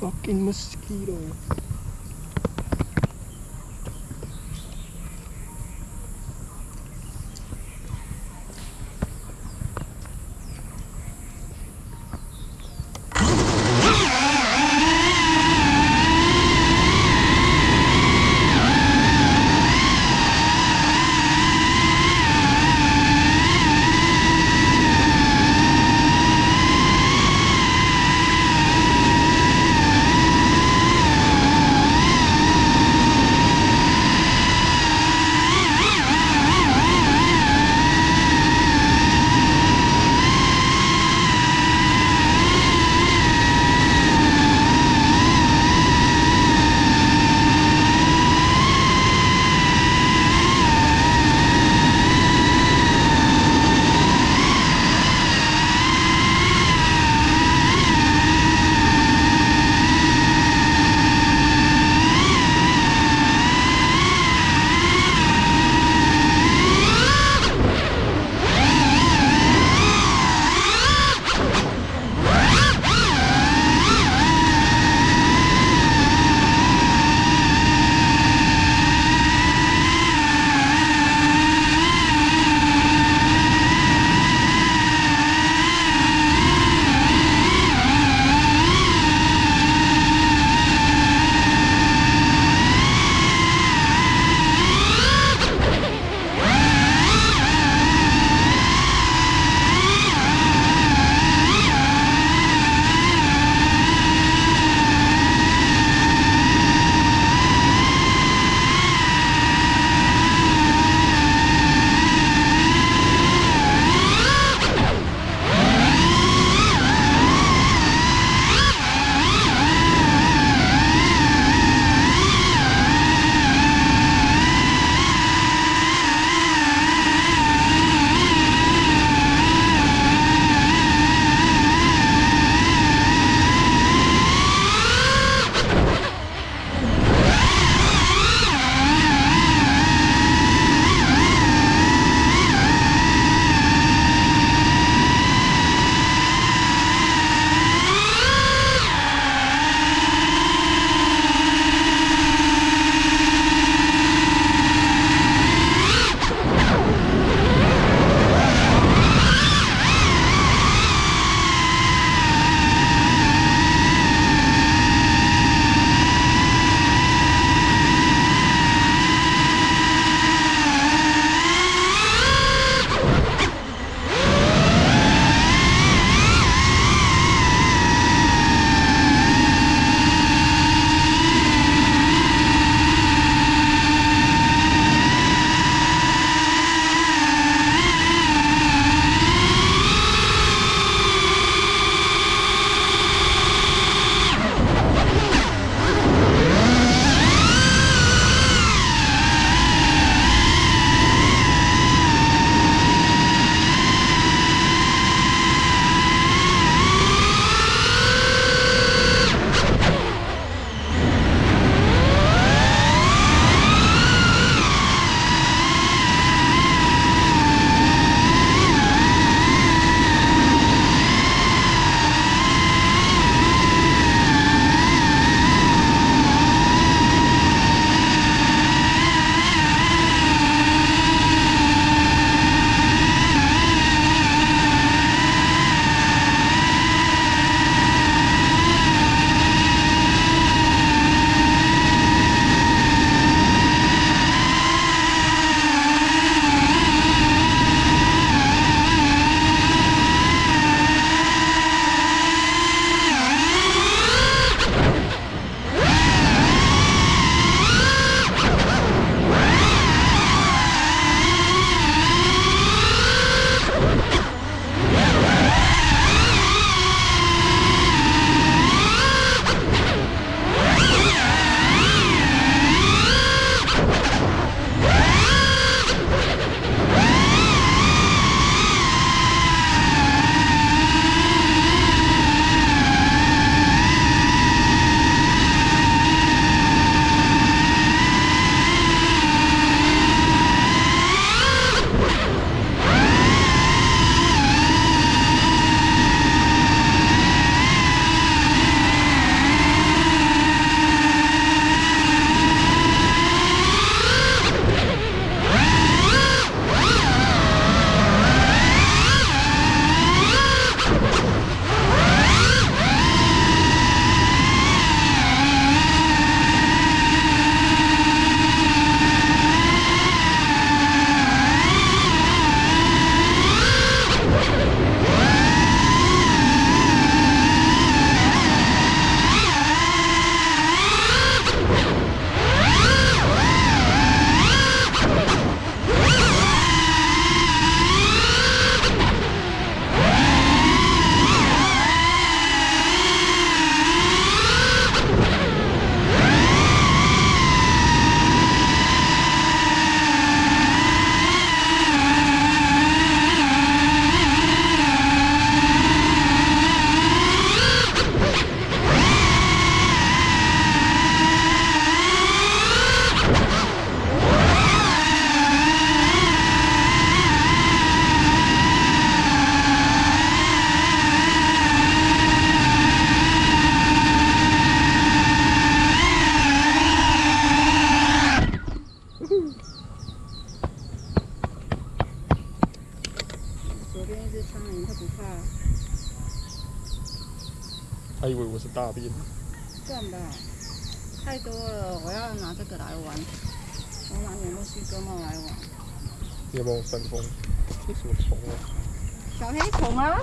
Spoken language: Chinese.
fucking mosquito. 以为我是大便。算吧，太多了，我要拿这个来玩。我拿你墨西哥帽来玩。你要帮我扇风？这什么虫啊？小黑虫啊！